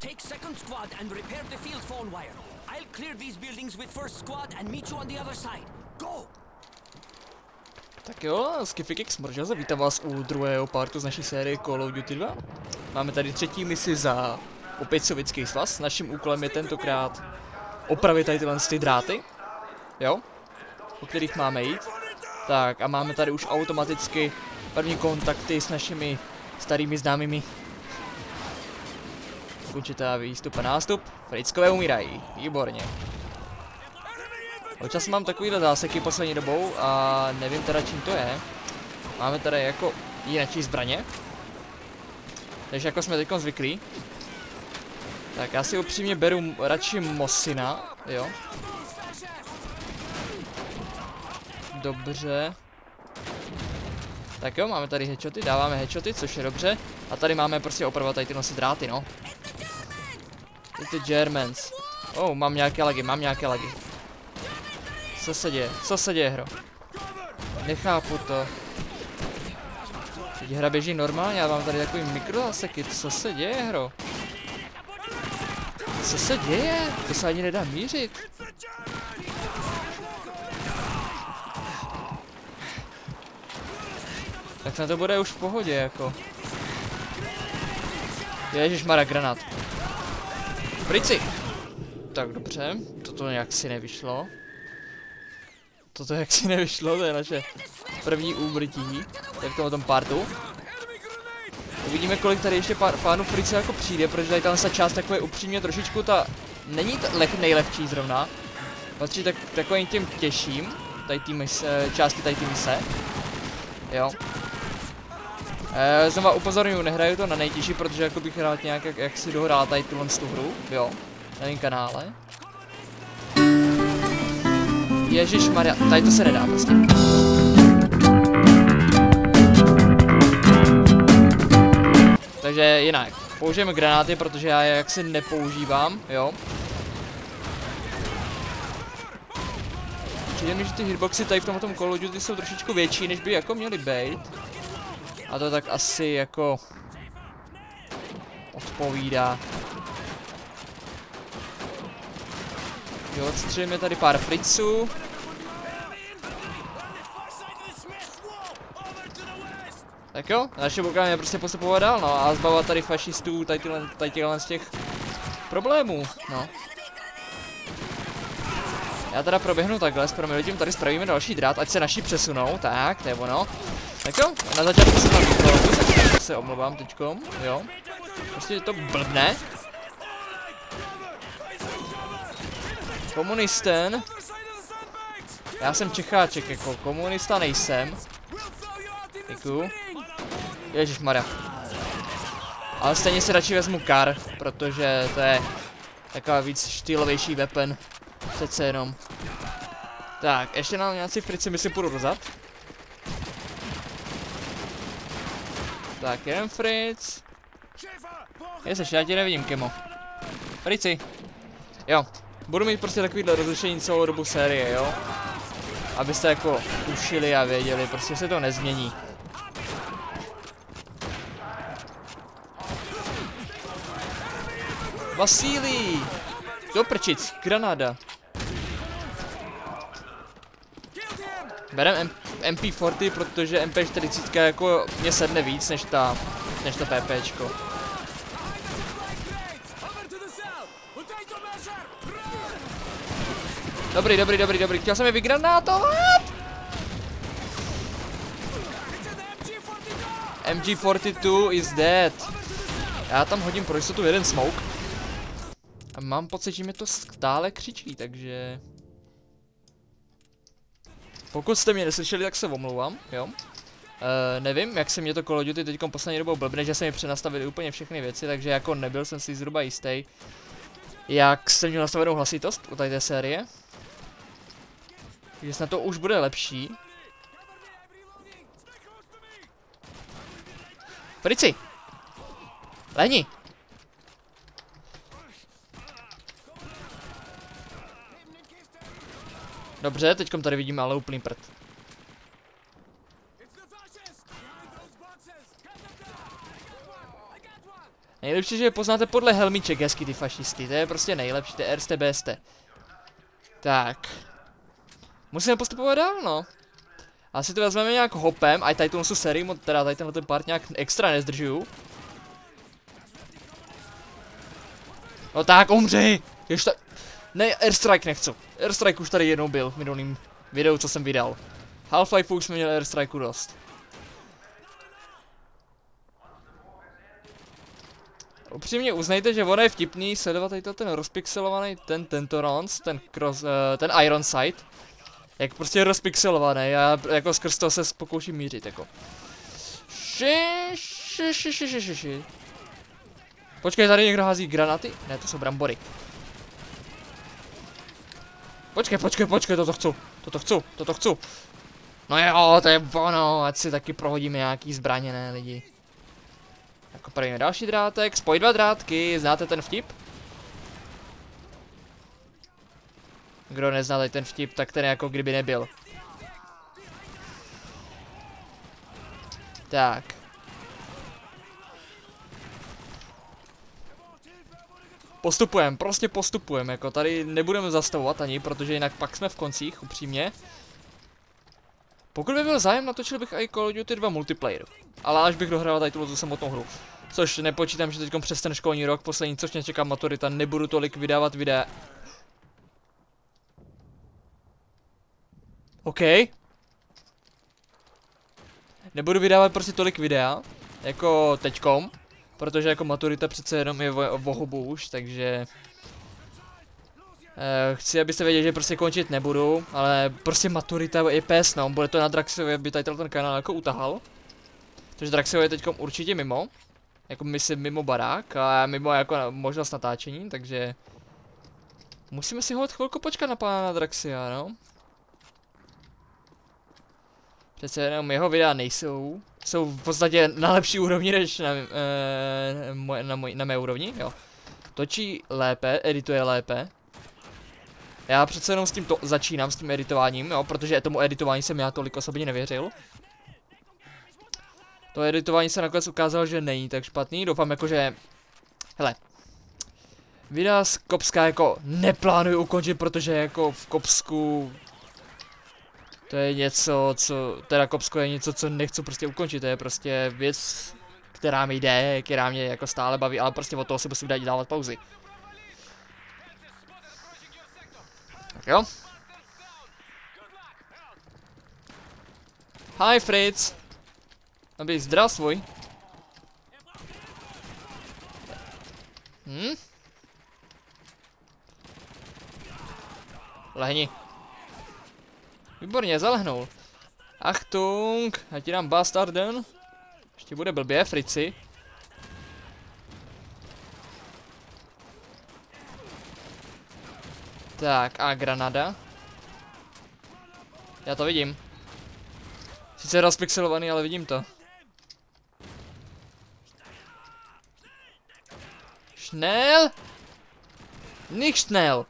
Take second squad and repair the field phone wire. I'll clear these buildings with first squad and meet you on the other side. Go! Tak jo, Skifikix Mržaza, vítám vás u druhého partu z naší série Call of Duty 2. Máme tady třetí misi za opět sovětský svaz. Naším úkolem je tentokrát opravit tady tyhle ty dráty. Jo? Po kterých máme jít. Tak a máme tady už automaticky první kontakty s našimi starými známými. Určitá výstup a nástup. Frickové umírají. Výborně. Občas mám takovýhle záseky poslední dobou a nevím teda čím to je. Máme tady jako jináčí zbraně. Takže jako jsme teď zvyklí. Tak já si upřímně beru radši Mosina, jo. Dobře. Tak jo, máme tady headshoty, dáváme headshoty, což je dobře. A tady máme prostě opravovat tady ty nosy dráty, no. Ty Germans. Oh, mám nějaké lagy, mám nějaké lagy. Co se děje? Co se děje, hro? Nechápu to. Teď hra běží normálně, já mám tady takový mikrozaseky. Co se děje, hro? Co se děje? To se ani nedá mířit. Tak na to bude už v pohodě, jako. Ježíš Mara, granát. Frici! Tak dobře, toto nějak si nevyšlo. Toto jak si nevyšlo, to je naše první úmrtí, v tomhle tom partu. Uvidíme, kolik tady ještě pár, pánů Frice jako přijde, protože tady ta část takové upřímně trošičku ta není leh, nejlehčí zrovna. Patří tak, takovým těm těžším, tady tý mise, části tady ty mise. Jo. E, znova upozorňuji, nehraju to na nejtěžší, protože jako bych rád nějak, jak, jak si dohrál tady tuhle tu hru, jo, na mém kanále. Ježíš Maria, tady to se nedá prostě. Takže jinak, použijeme granáty, protože já je jaksi nepoužívám, jo. Přijde mi, že ty hitboxy tady v tomto Call of Duty jsou trošičku větší, než by jako měly být. A to tak asi jako odpovídá. Jo, odstřelíme tady pár friců. Tak jo, naše je prostě postupovat dál, no a zbavovat tady fašistů, tady, tyhle, tady tyhle z těch problémů, no. Já teda proběhnu takhle, s lidem tady spravíme další drát, ať se naši přesunou, tak, to je ono. Tak jo, na začátku jsem tam tak se omlouvám teďkom, jo. Prostě to blbne. Komunisten. Já jsem Čecháček, jako komunista nejsem. Děkuju. Maria. Ale stejně si radši vezmu kar, protože to je taková víc štýlovější weapon. Přece jenom. Tak, ještě nám nějací frici myslím půjdu dozad. Tak, jeden Fritz. Jestli, já tě nevidím, Kemo. Frici. Jo, budu mít prostě takovýhle rozlišení celou dobu série, jo. Abyste jako tušili a věděli, prostě se to nezmění. Vasílí! Do prčic, granáda. Berem MP40, protože MP40 jako mě sedne víc než ta, než to PPčko. Dobrý, dobrý, dobrý, dobrý. Chtěl jsem je vygranátovat! MG42 is dead. Já tam hodím pro jistotu jeden smoke. A mám pocit, že mi to stále křičí, takže... Pokud jste mě neslyšeli, tak se omlouvám, jo. Uh, nevím, jak se mě to Call of Duty teď poslední dobou blbne, že se mi přenastavili úplně všechny věci, takže jako nebyl jsem si zhruba jistý, jak jsem měl nastavenou hlasitost u tady té série. Takže snad to už bude lepší. Frici! Leni! Dobře, teďkom tady vidíme ale úplný prd. Nejlepší, že je poznáte podle helmiček hezky ty fašisty, to je prostě nejlepší, to je RST BST. Tak. Musíme postupovat dál, no. Asi to vezmeme nějak hopem, a tady tu sérii, teda tady tenhle ten part nějak extra nezdržuju. No tak, umři! Ještě Ne, Airstrike nechci. Airstrike už tady jednou byl v minulým videu, co jsem vydal. Half-Life už jsme měli Airstrike dost. Upřímně uznejte, že ono je vtipný sledovat tady ten rozpixelovaný, ten Tentorons, ten cross, uh, ten Iron Sight. Jak prostě rozpixelovaný, já jako skrz toho se pokouším mířit, jako. Ši, ši, ši, ši, ši, ši. Počkej, tady někdo hází granaty? Ne, to jsou brambory. Počkej, počkej, počkej, toto chci, toto chci, toto chci. No jo, to je ono, ať si taky prohodíme nějaký zbraně, ne lidi. Jako první další drátek, spoj dva drátky, znáte ten vtip? Kdo nezná tady ten vtip, tak ten jako kdyby nebyl. Tak. Postupujeme, prostě postupujeme, jako tady nebudeme zastavovat ani, protože jinak pak jsme v koncích, upřímně. Pokud by byl zájem, natočil bych i Call of Duty 2 multiplayer. Ale až bych dohrál tady tu samotnou hru. Což nepočítám, že teď přes ten školní rok, poslední, což mě čeká maturita, nebudu tolik vydávat videa. OK. Nebudu vydávat prostě tolik videa, jako teďkom, protože jako maturita přece jenom je o, o hubu už, takže... Uh, chci, abyste věděli, že prostě končit nebudu, ale prostě maturita je pes, no, bude to na Draxiovi, aby tady ten kanál jako utahal. Takže Draxio je teď určitě mimo, jako myslím mimo barák a mimo jako možnost natáčení, takže... Musíme si hold chvilku počkat na pána Draxia, no. Přece jenom jeho videa nejsou, jsou v podstatě na lepší úrovni než na, e, na, moj, na mé úrovni, jo. Točí lépe, edituje lépe, já přece jenom s tím to začínám, s tím editováním, jo, protože tomu editování jsem já tolik osobně nevěřil. To editování se nakonec ukázalo, že není tak špatný, doufám jako, že... Hele. Videa z Kopska jako neplánuju ukončit, protože jako v Kopsku... To je něco, co... Teda Kopsko je něco, co nechci prostě ukončit, to je prostě věc, která mi jde, která mě jako stále baví, ale prostě od toho si musím dát dávat pauzy. Tak jo. Hi Fritz. Aby zdravstvoj. Hm? Lehni. Výborně, zalehnul. Achtung, já ti dám bastarden. Ještě bude blbě, Frici. Tak, a granada. Já to vidím. Sice rozpixelovaný, ale vidím to. Schnell! Nicht schnell!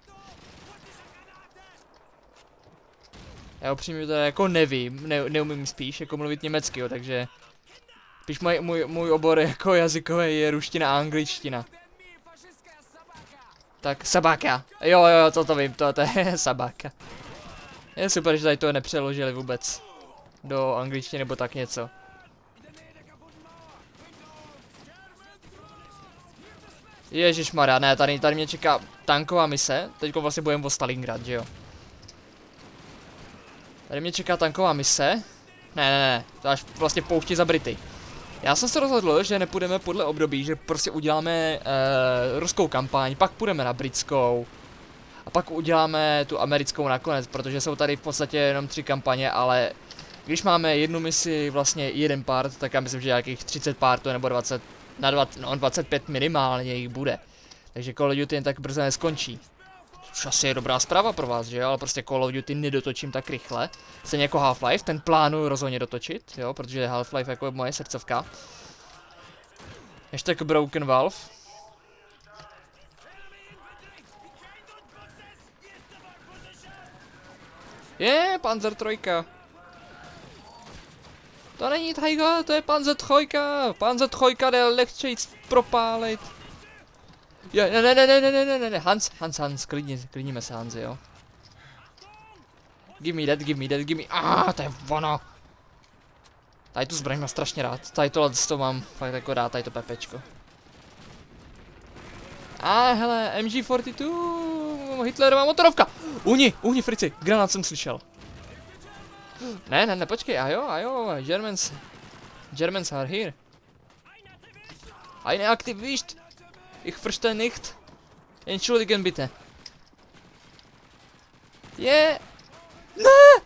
Já upřímně to jako nevím, ne, neumím spíš jako mluvit německy, jo, takže... Spíš můj, můj, můj obor jako jazykové je ruština a angličtina. Tak, sabáka. Jo, jo, to to vím, to, to je sabáka. Je super, že tady to nepřeložili vůbec. Do angličtiny nebo tak něco. Ježíš Maria, ne, tady, tady mě čeká tanková mise. Teď vlastně budeme o Stalingrad, že jo. Tady mě čeká tanková mise. Ne, ne, ne, to až vlastně pouští za Brity. Já jsem se rozhodl, že nepůjdeme podle období, že prostě uděláme uh, ruskou kampaň, pak půjdeme na britskou a pak uděláme tu americkou nakonec, protože jsou tady v podstatě jenom tři kampaně, ale když máme jednu misi, vlastně jeden part, tak já myslím, že nějakých 30 partů nebo 20, na 20, no 25 minimálně jich bude. Takže Call of Duty jen tak brzo neskončí. Což asi je dobrá zpráva pro vás, že jo, ale prostě Call of Duty nedotočím tak rychle. Stejně jako Half-Life, ten plánuju rozhodně dotočit, jo, protože Half-Life jako je moje srdcovka. Ještě Broken Valve. Je, Panzer 3. To není Tiger, to je Panzer Trojka. Panzer Trojka jde lehčej propálit. Je, ne, ne, ne, ne, ne, ne, ne, ne, ne, Hans, Hans, Hans, klidně, klidníme se, Hanzi, jo. Give me that, give me that, give me, ah, to je ono. Tady tu zbraň mám strašně rád, tady tohle to mám fakt jako rád, tady to pepečko. A hele, MG42, Hitlerová motorovka. Uhni, uhni, frici, granát jsem slyšel. Ne, ne, ne, počkej, a jo, a jo, Germans, Germans are here. Eine aktivist. Ich verstehe nicht. Entschuldigen bitte. Ne!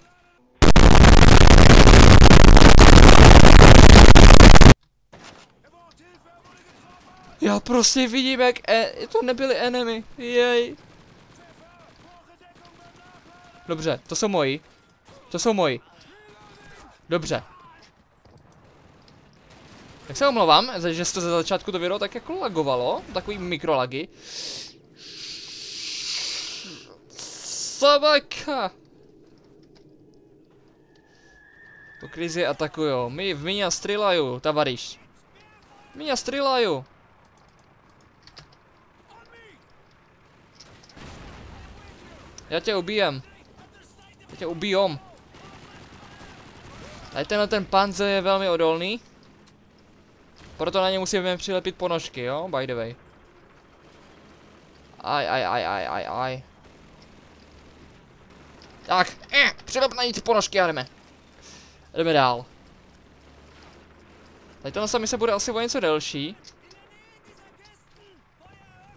Já prostě vidím, jak e to nebyly enemy. Jej. Dobře, to jsou moji. To jsou moji. Dobře. Tak se omlouvám, že jste za začátku to video tak jako lagovalo, takový mikrolagy. Sabaka! Po krizi atakujou. My v mě střílají, tavariš. Mě střílají. Já tě ubíjem. Já tě ubijom. Tady tenhle ten panzer je velmi odolný. Proto na ně musíme přilepit ponožky, jo? By the way. Aj, aj, aj, aj, aj, aj. Tak, eh, přilep na ní ty ponožky a jdeme. Jdeme dál. Tady ta mise bude asi o něco delší.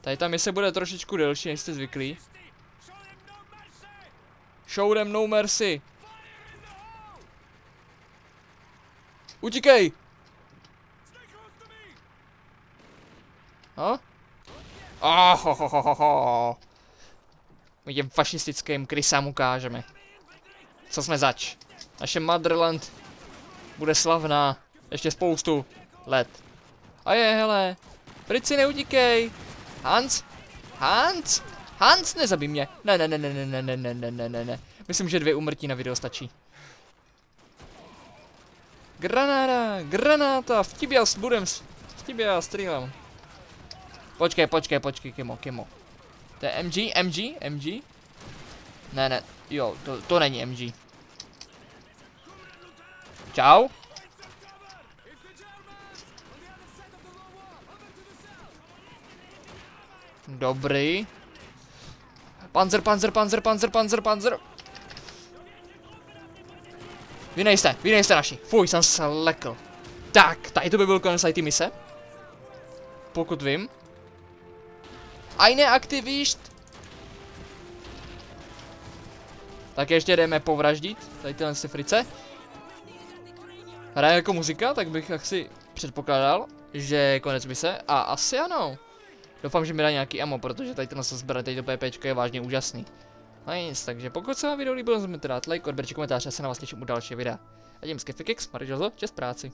Tady ta mise bude trošičku delší, než jste zvyklí. Show them no mercy. Utíkej! No? Oh, ho, ho, ho, ho, ho. My těm fašistickým krysám ukážeme. Co jsme zač? Naše Motherland bude slavná ještě spoustu let. A je, hele. Prici, neutíkej. Hans? Hans? Hans, nezabij mě. Ne, ne, ne, ne, ne, ne, ne, ne, ne, ne, ne. Myslím, že dvě umrtí na video stačí. Granáda, granáta, v tibě budem, v tibě já střílám. Počkej, počkej, počkej, Kimo, Kimo. To je MG, MG, MG? Ne, ne, jo, to, to není MG. Čau. Dobrý. Panzer, panzer, panzer, panzer, panzer, panzer. Vy nejste, vy nejste naši. Fuj, jsem se lekl. Tak, tady to by byl konec IT mise. Pokud vím. Eine aktivist. Tak ještě jdeme povraždit, tady tyhle si frice. Hraje jako muzika, tak bych asi předpokládal, že je konec mise. A asi ano. Doufám, že mi dá nějaký ammo, protože tady ten zbraň, tady to PPčko je vážně úžasný. No nic, takže pokud se vám video líbilo, znamená dát like, odběr či komentář, já se na vás těším u dalšího videa. A tím Skefix, Marijozo, čest práci.